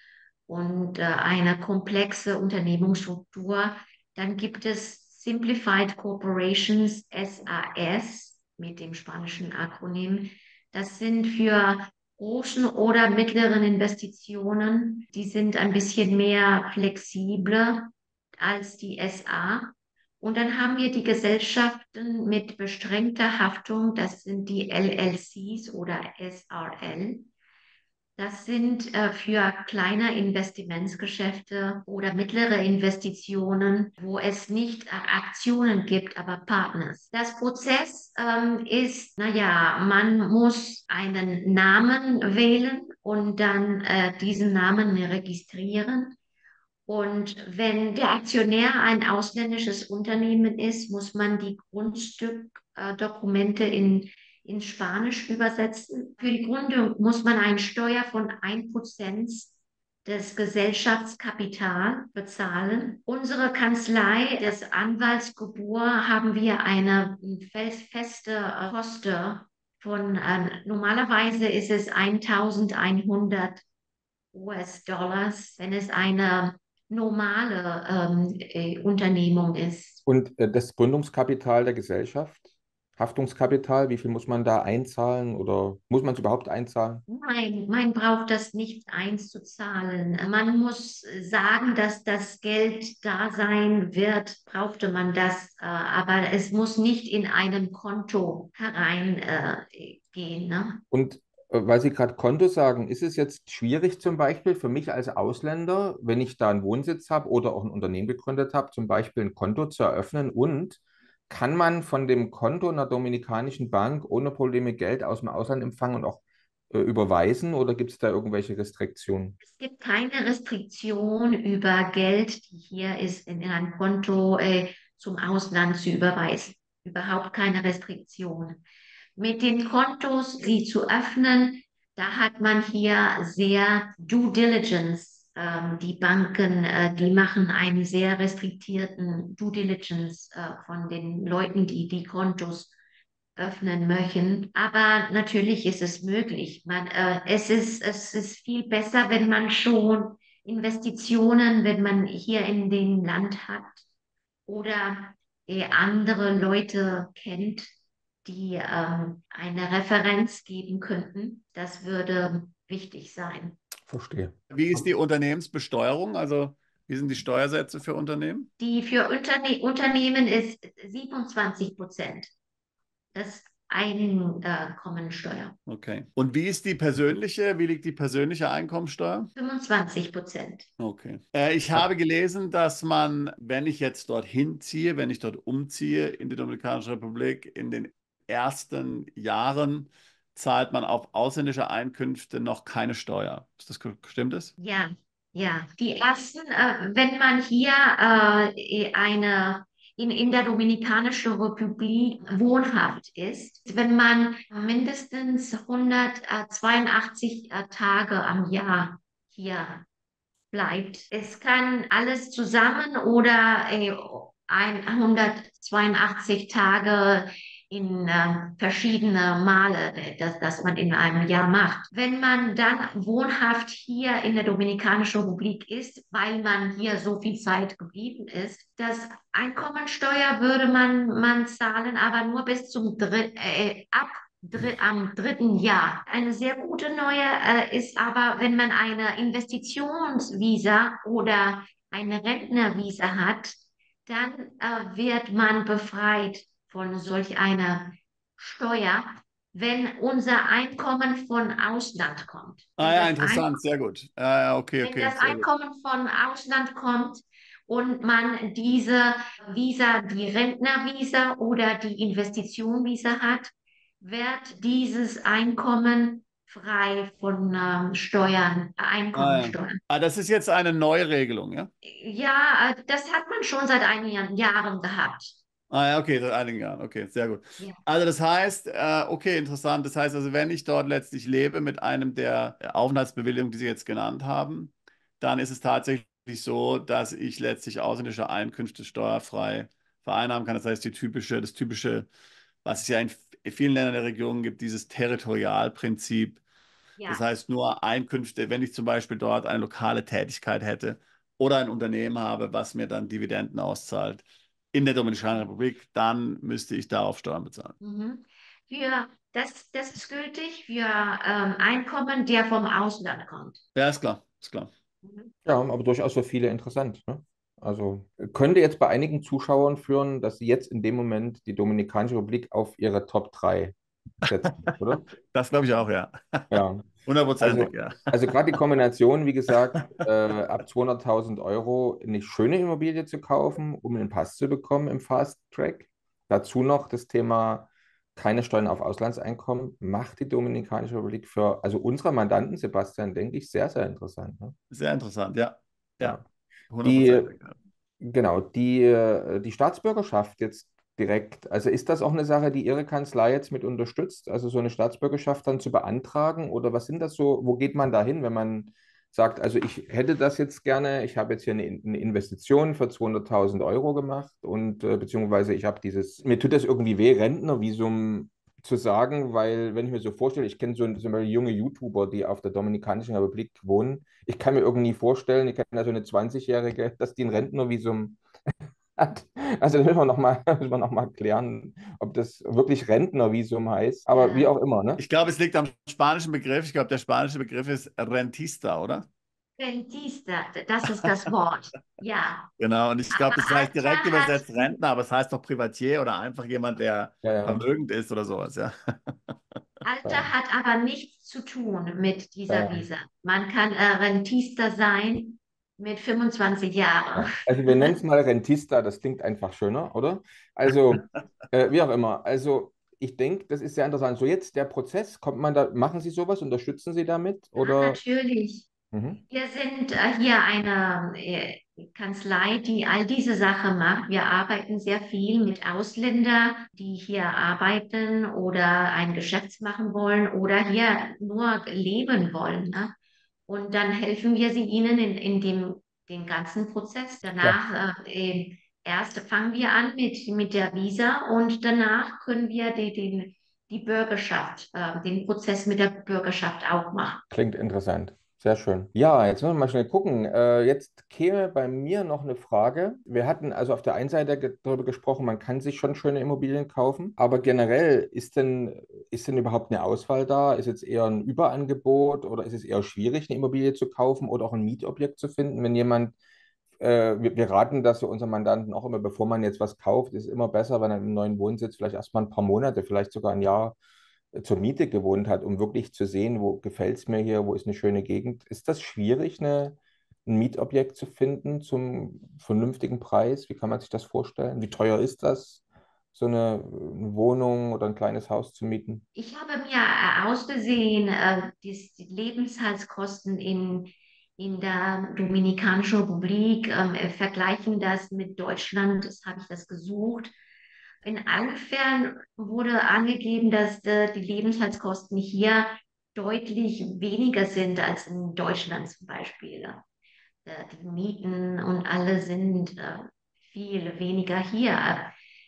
Speaker 1: und äh, eine komplexe Unternehmensstruktur. Dann gibt es Simplified Corporations, SAS, mit dem spanischen Akronym. Das sind für großen oder mittleren Investitionen, die sind ein bisschen mehr flexibler als die SA. Und dann haben wir die Gesellschaften mit beschränkter Haftung, das sind die LLCs oder SRL. Das sind äh, für kleine Investimentsgeschäfte oder mittlere Investitionen, wo es nicht äh, Aktionen gibt, aber Partners. Das Prozess ähm, ist, naja, man muss einen Namen wählen und dann äh, diesen Namen registrieren. Und wenn der Aktionär ein ausländisches Unternehmen ist, muss man die Grundstückdokumente in, in Spanisch übersetzen. Für die Gründung muss man eine Steuer von 1% des Gesellschaftskapital bezahlen. Unsere Kanzlei des Anwalts Gebur haben wir eine feste Koste von, äh, normalerweise ist es 1100 US-Dollars, wenn es eine normale ähm, äh, Unternehmung ist.
Speaker 3: Und äh, das Gründungskapital der Gesellschaft, Haftungskapital, wie viel muss man da einzahlen oder muss man es überhaupt einzahlen?
Speaker 1: Nein, man braucht das nicht einzuzahlen. Man muss sagen, dass das Geld da sein wird, brauchte man das, äh, aber es muss nicht in einem Konto hereingehen. Ne?
Speaker 3: Und äh, weil Sie gerade Konto sagen, ist es jetzt schwierig zum Beispiel für mich als Ausländer, wenn ich da einen Wohnsitz habe oder auch ein Unternehmen gegründet habe, zum Beispiel ein Konto zu eröffnen und kann man von dem Konto einer dominikanischen Bank ohne Probleme Geld aus dem Ausland empfangen und auch äh, überweisen oder gibt es da irgendwelche Restriktionen?
Speaker 1: Es gibt keine Restriktion über Geld, die hier ist, in ein Konto äh, zum Ausland zu überweisen. Überhaupt keine Restriktion. Mit den Kontos, sie zu öffnen, da hat man hier sehr Due Diligence. Ähm, die Banken, äh, die machen einen sehr restriktierten Due Diligence äh, von den Leuten, die die Kontos öffnen möchten. Aber natürlich ist es möglich. Man, äh, es, ist, es ist viel besser, wenn man schon Investitionen, wenn man hier in dem Land hat oder andere Leute kennt, die ähm, eine Referenz geben könnten. Das würde wichtig sein.
Speaker 3: Verstehe.
Speaker 4: Wie ist die Unternehmensbesteuerung? Also wie sind die Steuersätze für Unternehmen?
Speaker 1: Die für Unterne Unternehmen ist 27 Prozent. Das Einkommensteuer.
Speaker 4: Okay. Und wie ist die persönliche, wie liegt die persönliche Einkommensteuer?
Speaker 1: 25 Prozent.
Speaker 4: Okay. Äh, ich habe gelesen, dass man, wenn ich jetzt dorthin ziehe, wenn ich dort umziehe in die Dominikanische Republik, in den ersten Jahren zahlt man auf ausländische Einkünfte noch keine Steuer. Ist das, stimmt das?
Speaker 1: Ja, ja. Die ersten, äh, wenn man hier äh, eine in, in der Dominikanischen Republik wohnhaft ist, wenn man mindestens 182 äh, Tage am Jahr hier bleibt. Es kann alles zusammen oder äh, 182 Tage in äh, verschiedene Male, äh, das, das man in einem Jahr macht. Wenn man dann wohnhaft hier in der Dominikanischen Republik ist, weil man hier so viel Zeit geblieben ist, das Einkommensteuer würde man, man zahlen, aber nur bis zum dritten, äh, ab am dritten Jahr. Eine sehr gute neue äh, ist aber, wenn man eine Investitionsvisa oder eine Rentnervisa hat, dann äh, wird man befreit von solch einer Steuer, wenn unser Einkommen von Ausland kommt.
Speaker 4: Ah ja, interessant, Einkommen, sehr gut. Ah, okay,
Speaker 1: wenn
Speaker 4: okay,
Speaker 1: das Einkommen gut. von Ausland kommt und man diese Visa, die Rentnervisa oder die Investitionvisa hat, wird dieses Einkommen frei von ähm, Steuern, Einkommensteuern.
Speaker 4: Ah, ja. ah, das ist jetzt eine Neuregelung, ja?
Speaker 1: Ja, äh, das hat man schon seit einigen Jahren gehabt.
Speaker 4: Ah ja, okay, seit einigen Jahren. Okay, sehr gut. Ja. Also das heißt, äh, okay, interessant. Das heißt also, wenn ich dort letztlich lebe mit einem der Aufenthaltsbewilligungen, die Sie jetzt genannt haben, dann ist es tatsächlich so, dass ich letztlich ausländische Einkünfte steuerfrei vereinnahmen kann. Das heißt, die typische, das typische, was es ja in vielen Ländern der Region gibt, dieses Territorialprinzip. Ja. Das heißt, nur Einkünfte, wenn ich zum Beispiel dort eine lokale Tätigkeit hätte oder ein Unternehmen habe, was mir dann Dividenden auszahlt, in der Dominikanischen Republik, dann müsste ich darauf Steuern bezahlen.
Speaker 1: Mhm. Für, das, das ist gültig für ähm, Einkommen, der vom Ausland kommt.
Speaker 4: Ja, ist klar, ist klar.
Speaker 3: Mhm. Ja, aber durchaus für viele interessant. Ne? Also könnte jetzt bei einigen Zuschauern führen, dass sie jetzt in dem Moment die Dominikanische Republik auf ihre Top 3 setzen, oder?
Speaker 4: Das glaube ich auch, ja.
Speaker 3: Ja.
Speaker 4: Hundertprozentig,
Speaker 3: also,
Speaker 4: ja.
Speaker 3: Also gerade die Kombination, wie gesagt, äh, ab 200.000 Euro eine schöne Immobilie zu kaufen, um einen Pass zu bekommen im Fast Track. Dazu noch das Thema keine Steuern auf Auslandseinkommen macht die Dominikanische Republik für, also unsere Mandanten, Sebastian, denke ich, sehr, sehr interessant. Ne?
Speaker 4: Sehr interessant, ja. Ja.
Speaker 3: Die, genau, die, äh, die Staatsbürgerschaft jetzt direkt. Also ist das auch eine Sache, die Ihre Kanzlei jetzt mit unterstützt, also so eine Staatsbürgerschaft dann zu beantragen? Oder was sind das so, wo geht man da hin, wenn man sagt, also ich hätte das jetzt gerne, ich habe jetzt hier eine, eine Investition für 200.000 Euro gemacht und äh, beziehungsweise ich habe dieses, mir tut das irgendwie weh, Rentnervisum zu sagen, weil wenn ich mir so vorstelle, ich kenne so, so junge YouTuber, die auf der Dominikanischen Republik wohnen, ich kann mir irgendwie vorstellen, ich kenne da so eine 20-Jährige, dass die ein Rentnervisum hat. Also das müssen wir nochmal noch klären, ob das wirklich Rentnervisum heißt. Aber ja. wie auch immer. Ne?
Speaker 4: Ich glaube, es liegt am spanischen Begriff. Ich glaube, der spanische Begriff ist Rentista, oder?
Speaker 1: Rentista, das ist das Wort. Ja.
Speaker 4: Genau, und ich glaube, das heißt direkt übersetzt Rentner, aber es heißt doch Privatier oder einfach jemand, der ja, ja. vermögend ist oder sowas, ja.
Speaker 1: Alter hat aber nichts zu tun mit dieser Visa. Man kann äh, Rentista sein, mit 25 Jahren.
Speaker 3: Also wir nennen es mal Rentista, das klingt einfach schöner, oder? Also, äh, wie auch immer. Also ich denke, das ist sehr interessant. So jetzt der Prozess, kommt man da, machen Sie sowas, unterstützen Sie damit? Oder?
Speaker 1: Ja, natürlich. Mhm. Wir sind äh, hier eine äh, Kanzlei, die all diese Sachen macht. Wir arbeiten sehr viel mit Ausländern, die hier arbeiten oder ein Geschäft machen wollen oder hier nur leben wollen. Ne? Und dann helfen wir sie ihnen in, in dem den ganzen Prozess. Danach äh, erst fangen wir an mit, mit der Visa und danach können wir die, den, die Bürgerschaft, äh, den Prozess mit der Bürgerschaft auch machen.
Speaker 3: Klingt interessant. Sehr schön. Ja, jetzt müssen wir mal schnell gucken. Äh, jetzt käme bei mir noch eine Frage. Wir hatten also auf der einen Seite darüber gesprochen, man kann sich schon schöne Immobilien kaufen, aber generell ist denn, ist denn überhaupt eine Auswahl da? Ist jetzt eher ein Überangebot oder ist es eher schwierig, eine Immobilie zu kaufen oder auch ein Mietobjekt zu finden, wenn jemand äh, wir, raten das für unsere Mandanten auch immer, bevor man jetzt was kauft, ist es immer besser, wenn er im neuen Wohnsitz vielleicht erstmal ein paar Monate, vielleicht sogar ein Jahr zur Miete gewohnt hat, um wirklich zu sehen, wo gefällt es mir hier, wo ist eine schöne Gegend. Ist das schwierig, eine, ein Mietobjekt zu finden zum vernünftigen Preis? Wie kann man sich das vorstellen? Wie teuer ist das, so eine, Wohnung oder ein kleines Haus zu mieten?
Speaker 1: Ich habe mir ausgesehen, äh, die Lebenshaltskosten in, in der Dominikanischen Republik, äh, vergleichen das mit Deutschland, das habe ich das gesucht in Fällen wurde angegeben, dass äh, die Lebenshaltskosten hier deutlich weniger sind als in Deutschland zum Beispiel. Äh, die Mieten und alle sind äh, viel weniger hier.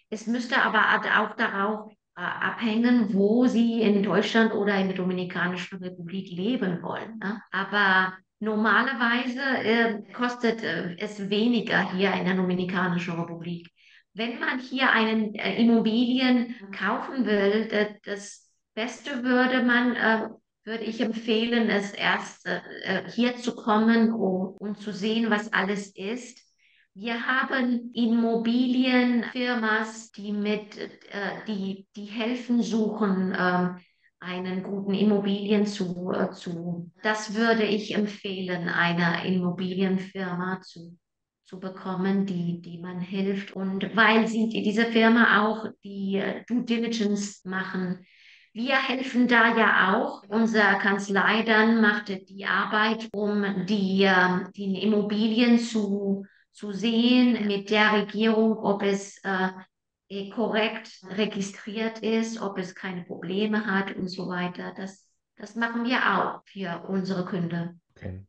Speaker 1: Es müsste aber auch darauf abhängen, wo Sie in Deutschland oder in der Dominikanischen Republik leben wollen. Ne? Aber normalerweise kostet es weniger hier in der Dominikanischen Republik wenn man hier einen äh, Immobilien kaufen will, das, das Beste würde man, äh, würde ich empfehlen, es erst äh, äh hier zu kommen um, und zu sehen, was alles ist. Wir haben Immobilienfirmas, die mit, äh, die, die helfen suchen, ähm, einen guten Immobilien zu, äh, zu. Das würde ich empfehlen, einer Immobilienfirma zu zu bekommen, die, die man hilft. Und weil sie diese Firma auch die äh, Due Diligence machen. Wir helfen da ja auch. Unsere Kanzlei dann macht die Arbeit, um die, ähm, die Immobilien zu, zu sehen mit der Regierung, ob es äh, eh korrekt registriert ist, ob es keine Probleme hat und so weiter. Das, das machen wir auch für unsere Kunden.
Speaker 3: Okay.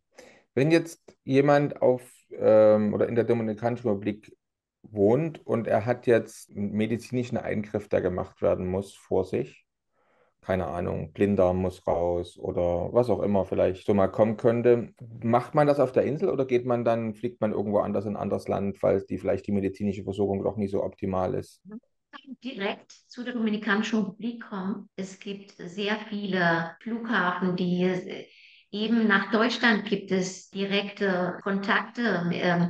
Speaker 3: Wenn jetzt jemand auf ähm, oder in der Dominikanischen Republik wohnt und er hat jetzt einen medizinischen Eingriff, der gemacht werden muss, vor sich. Keine Ahnung, Blinddarm muss raus oder was auch immer vielleicht so mal kommen könnte. Macht man das auf der Insel oder geht man dann, fliegt man irgendwo anders in ein anderes Land, weil die vielleicht die medizinische Versorgung doch nicht so optimal ist?
Speaker 1: direkt zu der Dominikanischen Republik kommen. Es gibt sehr viele Flughafen, die Eben nach Deutschland gibt es direkte Kontakte äh,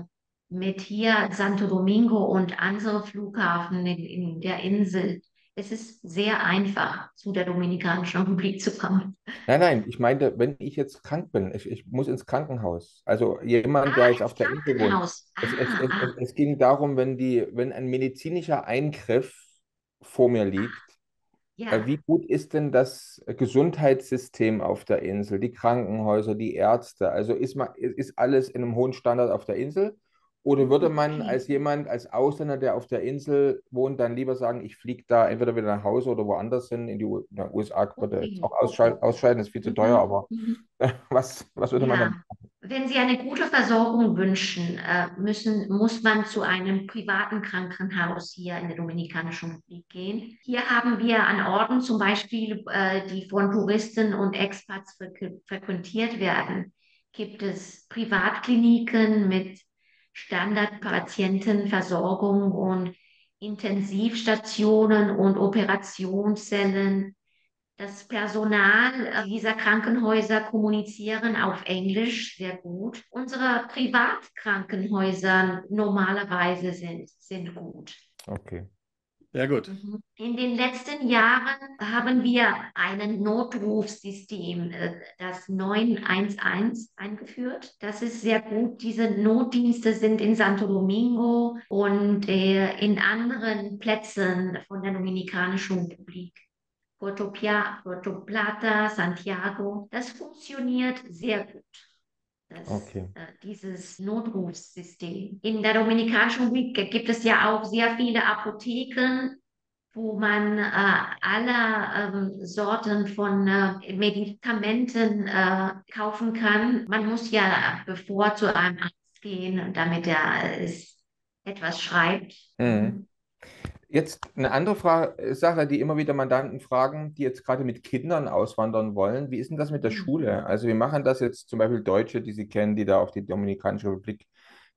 Speaker 1: mit hier Santo Domingo und andere Flughafen in, in der Insel. Es ist sehr einfach, zu der Dominikanischen Republik zu kommen.
Speaker 3: Nein, nein, ich meinte, wenn ich jetzt krank bin, ich, ich muss ins Krankenhaus. Also jemand, ah, der jetzt auf der Insel wohnt. Ah, es, es, es, ah. es, ging darum, wenn, die, wenn ein medizinischer Eingriff vor mir liegt, ja. Äh, wie gut ist denn das Gesundheitssystem auf der Insel, die Krankenhäuser, die Ärzte? Also ist, man, ist alles in einem hohen Standard auf der Insel? Oder würde man okay. als jemand, als Ausländer, der auf der Insel wohnt, dann lieber sagen, ich fliege da entweder wieder nach Hause oder woanders hin, in die U na, USA, würde okay. auch ausscheiden, ausscheiden, ist viel zu teuer, mhm. aber mhm. was, was würde ja. man dann machen?
Speaker 1: Wenn Sie eine gute Versorgung wünschen, äh, müssen, muss man zu einem privaten Krankenhaus hier in der Dominikanischen Republik gehen. Hier haben wir an Orten zum Beispiel, äh, die von Touristen und Expats frequentiert werden, gibt es Privatkliniken mit Standardpatientenversorgung und Intensivstationen und Operationszellen das Personal dieser Krankenhäuser kommunizieren auf Englisch sehr gut. Unsere Privatkrankenhäuser normalerweise sind, sind gut.
Speaker 3: Okay.
Speaker 4: Ja, gut.
Speaker 1: Mhm. In den letzten Jahren haben wir ein Notrufsystem, äh, das 911 eingeführt. Das ist sehr gut. Diese Notdienste sind in Santo Domingo und äh, in anderen Plätzen von der Dominikanischen Republik. Puerto, Pia, Puerto Plata, Santiago. Das funktioniert sehr gut. Das, okay. äh, dieses Notrufsystem. In der Dominikanischen Republik gibt es ja auch sehr viele Apotheken, wo man äh, alle ähm, Sorten von äh, Medikamenten äh, kaufen kann. Man muss ja bevor zu einem Arzt gehen, damit er es etwas schreibt.
Speaker 3: Mhm. Jetzt eine andere Frage, Sache, die immer wieder Mandanten fragen, die jetzt gerade mit Kindern auswandern wollen. Wie ist denn das mit der
Speaker 1: Mhm.
Speaker 3: Schule? Also wir machen das jetzt zum Beispiel Deutsche, die Sie kennen, die da auf die Dominikanische Republik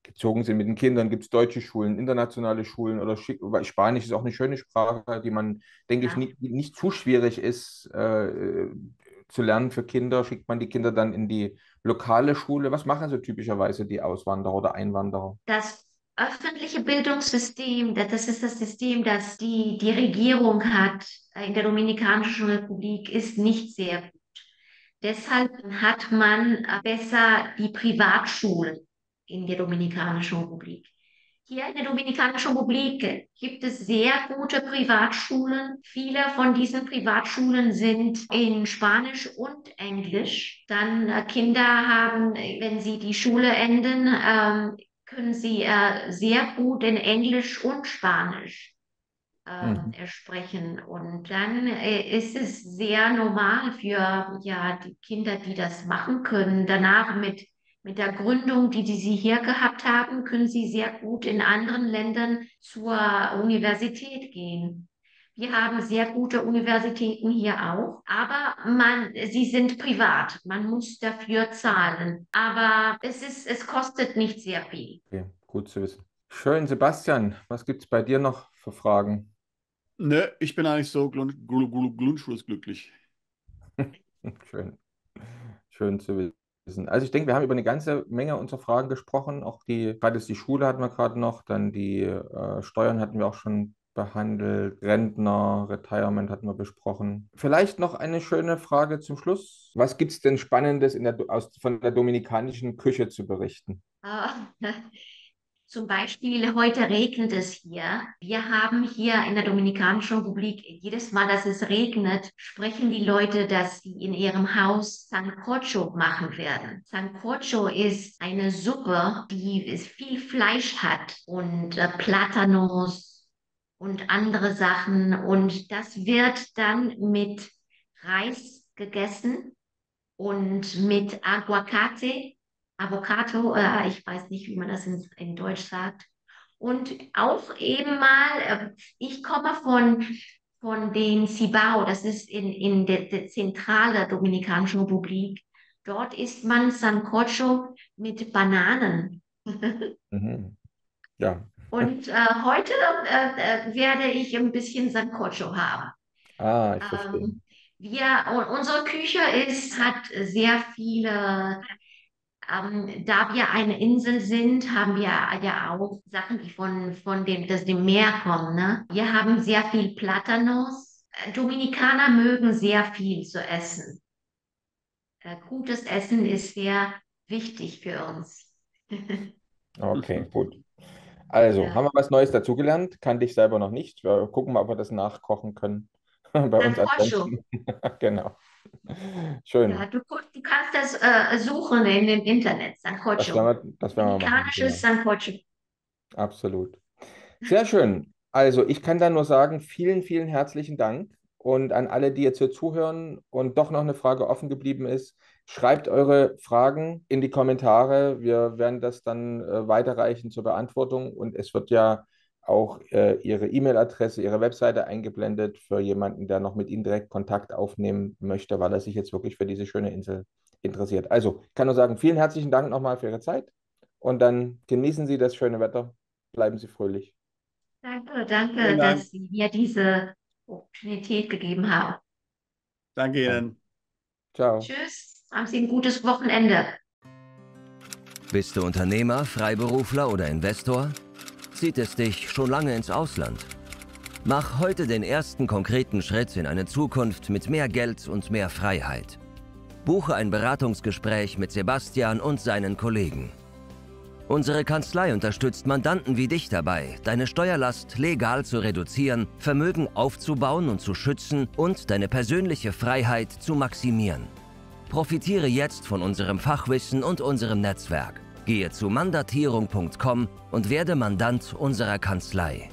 Speaker 3: gezogen sind mit den Kindern. Gibt es deutsche Schulen, internationale Schulen oder Spanisch ist auch eine schöne Sprache, die man, denke ich,
Speaker 1: Ja.
Speaker 3: nicht, nicht zu schwierig ist äh, zu lernen für Kinder. Schickt man die Kinder dann in die lokale Schule? Was machen so typischerweise die Auswanderer oder Einwanderer?
Speaker 1: Das öffentliche Bildungssystem, da- das ist das System, das die, die Regierung hat in der Dominikanischen Republik, ist nicht sehr gut. Deshalb hat man besser die Privatschulen in der Dominikanischen Republik. Hier in der Dominikanischen Republik gibt es sehr gute Privatschulen. Viele von diesen Privatschulen sind in Spanisch und Englisch. Dann äh, Kinder haben, wenn sie die Schule enden, ähm, können sie äh, sehr gut in Englisch und Spanisch ähm,
Speaker 3: Mhm.
Speaker 1: äh, sprechen. Und dann äh, ist es sehr normal für ja, die Kinder, die das machen können. Danach mit, mit der Gründung, die, die sie hier gehabt haben, können sie sehr gut in anderen Ländern zur Universität gehen. Wir haben sehr gute Universitäten hier auch, aber man, sie sind privat. Man muss dafür zahlen. Aber es ist, es kostet nicht sehr viel.
Speaker 3: Okay, gut zu wissen. Schön, Sebastian, was gibt es bei dir noch für Fragen?
Speaker 4: Ne, ich bin eigentlich so glun glun glun glunschlussglücklich.
Speaker 3: Schön. Schön zu wissen. Also ich denke, wir haben über eine ganze Menge unserer Fragen gesprochen. Auch die, gerade die Schule hatten wir gerade noch, dann die äh, Steuern hatten wir auch schon behandelt, Rentner, Retirement hatten wir besprochen. Vielleicht noch eine schöne Frage zum Schluss. Was gibt es denn Spannendes der, aus, von der dominikanischen Küche zu berichten?
Speaker 1: Äh, Zum Beispiel, heute regnet es hier. Wir haben hier in der Dominikanischen Republik, jedes Mal, dass es regnet, sprechen die Leute, dass sie in ihrem Haus Sancocho machen werden. Sancocho ist eine Suppe, die viel Fleisch hat und äh, Platanos und andere Sachen. Und das wird dann mit Reis gegessen und mit Aguacate. Avocado, äh, ich weiß nicht, wie man das in, in Deutsch sagt. Und auch eben mal, äh, ich komme von, von den Cibao, das ist in, in der, der zentrale Dominikanischen Republik. Dort isst man Sancocho mit Bananen.
Speaker 3: Mhm. Ja,
Speaker 1: Und äh, heute äh, äh, werde ich ein bisschen Sancocho haben.
Speaker 3: ah, ich verstehe.
Speaker 1: Ähm, wir, unsere Küche ist, hat sehr viele, ähm, da wir eine Insel sind, haben wir ja auch Sachen, die von, von dem, das dem Meer kommen, ne? Wir haben sehr viel Platanos. Dominikaner mögen sehr viel zu essen. Äh, gutes Essen ist sehr wichtig für uns.
Speaker 3: Okay, gut. Also,
Speaker 1: Ja.
Speaker 3: haben wir was Neues dazugelernt? Kannte ich selber noch nicht. Wir gucken mal, ob wir das nachkochen können. Bei uns ansonsten. Genau. Schön.
Speaker 1: Ja, du, du kannst das äh, suchen in dem Internet,
Speaker 3: Das
Speaker 1: Sancocho.
Speaker 3: werden wir, das werden wir machen.
Speaker 1: Dominikanisches
Speaker 3: Genau.
Speaker 1: Sancocho.
Speaker 3: Absolut. Sehr schön. Also, ich kann da nur sagen, vielen, vielen herzlichen Dank. Und an alle, die jetzt hier zuhören und doch noch eine Frage offen geblieben ist, schreibt eure Fragen in die Kommentare. Wir werden das dann äh, weiterreichen zur Beantwortung. Und es wird ja auch äh, Ihre E-Mail-Adresse, Ihre Webseite eingeblendet für jemanden, der noch mit Ihnen direkt Kontakt aufnehmen möchte, weil er sich jetzt wirklich für diese schöne Insel interessiert. Also, ich kann nur sagen, vielen herzlichen Dank nochmal für Ihre Zeit. Und dann genießen Sie das schöne Wetter. Bleiben Sie fröhlich.
Speaker 1: Danke, danke,
Speaker 4: Dank.
Speaker 1: dass Sie mir diese Opportunität gegeben haben.
Speaker 4: Danke Ihnen.
Speaker 3: Ciao.
Speaker 1: Tschüss, haben Sie ein gutes Wochenende.
Speaker 2: Bist du Unternehmer, Freiberufler oder Investor? Zieht es dich schon lange ins Ausland? Mach heute den ersten konkreten Schritt in eine Zukunft mit mehr Geld und mehr Freiheit. Buche ein Beratungsgespräch mit Sebastian und seinen Kollegen. Unsere Kanzlei unterstützt Mandanten wie dich dabei, deine Steuerlast legal zu reduzieren, Vermögen aufzubauen und zu schützen und deine persönliche Freiheit zu maximieren. Profitiere jetzt von unserem Fachwissen und unserem Netzwerk. Gehe zu mandatierung.com und werde Mandant unserer Kanzlei.